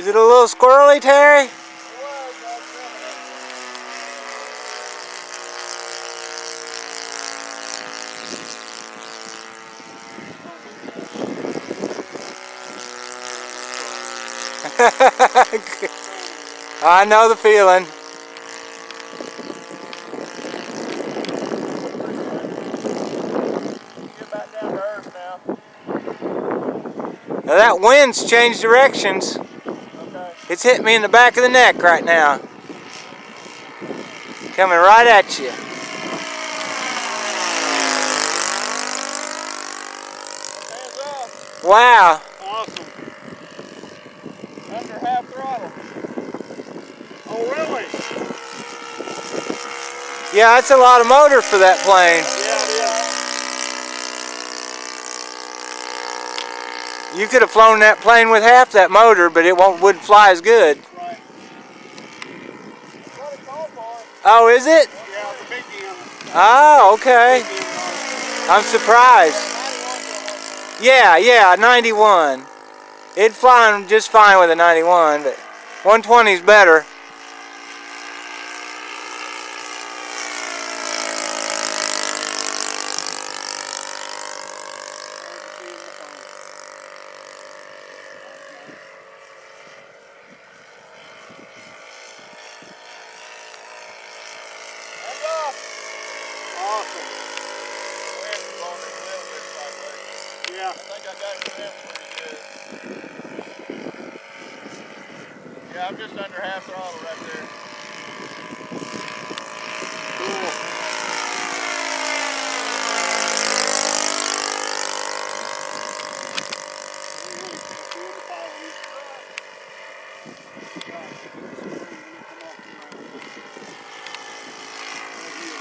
Is it a little squirrely, Terry? I know the feeling. Now that wind's changed directions. It's hitting me in the back of the neck right now. Coming right at you. Wow. Awesome. Under half throttle. Oh, really? Yeah, that's a lot of motor for that plane. Yeah, You could have flown that plane with half that motor, but it won't wouldn't fly as good. Oh, is it? Yeah, the big. Oh, okay. I'm surprised. Yeah, yeah, 91. It'd fly just fine with a 91, but 120 is better. Hands off. Awesome. Wind's blowing it a little bit sideways. Yeah. I think I got it trimmed pretty good. Yeah, I'm just under half throttle right there. Cool.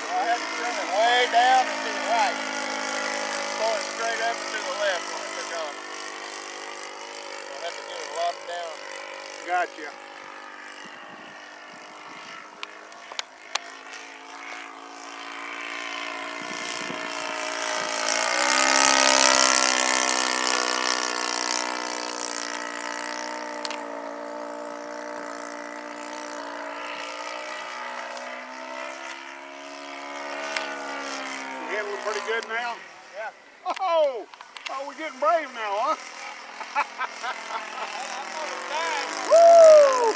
I have to trim it way down and to the right. Pull it straight up and to the left when it took off. So I have to get it locked down. Gotcha. You pretty good now? Yeah. Oh, oh, we're getting brave now, huh? Woo!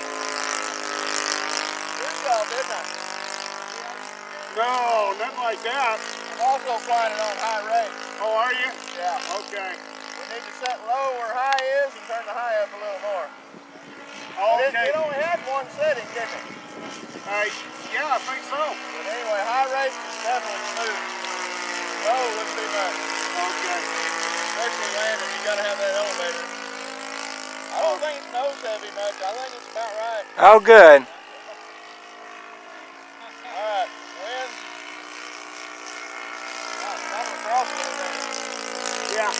Good job, didn't I? No, nothing like that. I'm also flying it on high rate. Oh, are you? Yeah. Okay. We need to set low where high is and turn the high up a little more. Okay. It, it only had one setting, didn't it? Uh, yeah, I think so. But anyway, high rate is definitely smooth. Low wouldn't be much. Okay. Especially landing, you gotta have that elevator. I don't think it's nose heavy much. I think it's about right. Oh, good. Alright, wind. Ah, Kind across there. Yeah.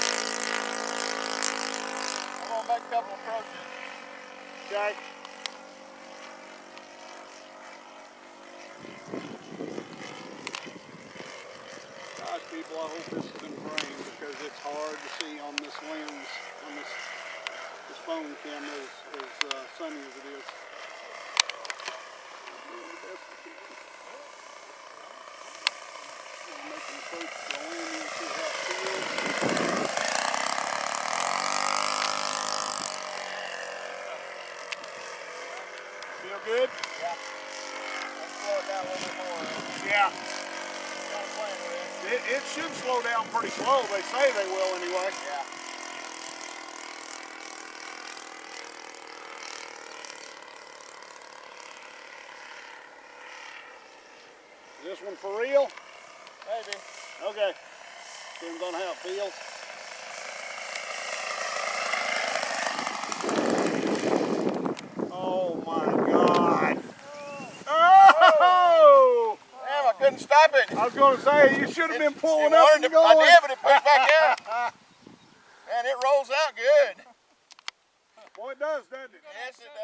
I'm gonna make a couple approaches. Okay. I hope this isn't rain because it's hard to see on this lens, on this this phone camera as, as uh, sunny as it is. I'm doing the best I can. I'm making the approach to the land, you see how it feels. Feel good? Yeah. Let's slow it down a little bit more. Yeah, Kind of playing with it. it, should slow down pretty slow. They say they will anyway. Yeah. Is this one for real? Maybe. Okay. Depends on how it feels. Oh my God. Oh! Damn, I couldn't stop it. I was going to say, you should have been pulling It up and to- going. I did, but it pushed back out. Man, it rolls out good. Boy, it does, doesn't it? Yes, it does.